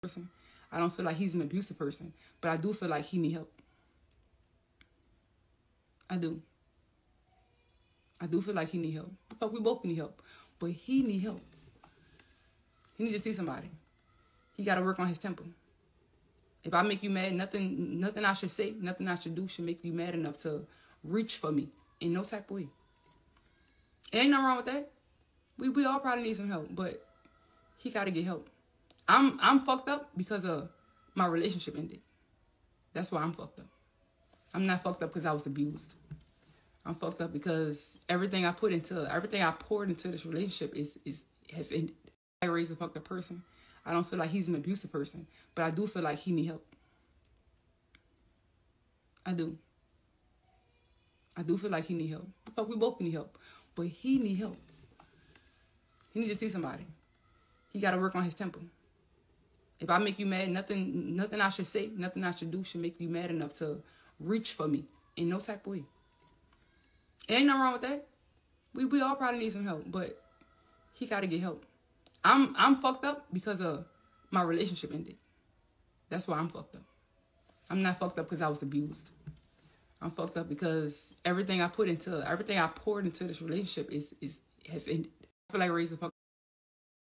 person. I don't feel like he's an abusive person, but I do feel like he need help. I do. I do feel like he need help. Fuck, we both need help, but he need help. He need to see somebody. He got to work on his temper. If I make you mad, nothing, nothing I should say, nothing I should do should make you mad enough to reach for me in no type of way. ain't nothing wrong with that. We we all probably need some help, but he got to get help. I'm I'm fucked up because of my relationship ended. That's why I'm fucked up. I'm not fucked up because I was abused. I'm fucked up because everything I put into everything I poured into this relationship is is has ended. I raised a fucked up person. I don't feel like he's an abusive person, but I do feel like he need help. I do. I do feel like he need help. Fuck, we both need help, but he need help. He need to see somebody. He got to work on his temper. If I make you mad, nothing, nothing I should say, nothing I should do should make you mad enough to reach for me in no type of way. ain't nothing wrong with that. We we all probably need some help, but he got to get help. I'm I'm fucked up because of my relationship ended. That's why I'm fucked up. I'm not fucked up because I was abused. I'm fucked up because everything I put into everything I poured into this relationship is is has ended. I feel like raising fuck